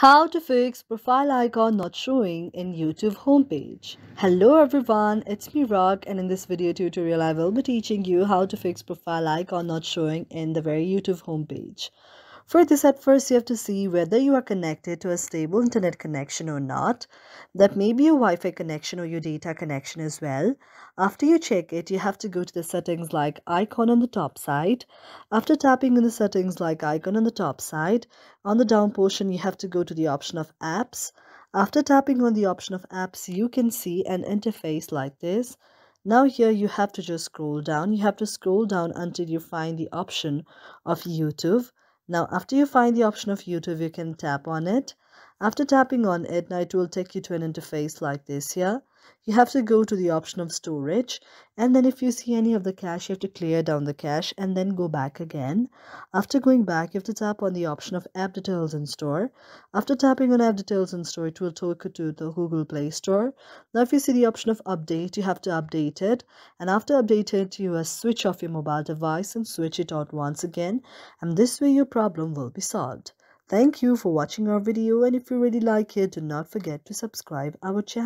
How to fix profile icon not showing in YouTube homepage. Hello everyone, it's me Rock and in this video tutorial I will be teaching you how to fix profile icon not showing in the very YouTube homepage. For this at first you have to see whether you are connected to a stable internet connection or not. That may be your Wi-Fi connection or your data connection as well. After you check it, you have to go to the settings like icon on the top side. After tapping on the settings like icon on the top side, on the down portion you have to go to the option of apps. After tapping on the option of apps, you can see an interface like this. Now here you have to just scroll down. You have to scroll down until you find the option of YouTube. Now, after you find the option of YouTube, you can tap on it. After tapping on it, now it will take you to an interface like this here you have to go to the option of storage and then if you see any of the cache you have to clear down the cache and then go back again. After going back you have to tap on the option of app details in store. After tapping on app details in store it will take you to the google play store. Now if you see the option of update you have to update it and after update it you must switch off your mobile device and switch it on once again and this way your problem will be solved. Thank you for watching our video and if you really like it, do not forget to subscribe our channel.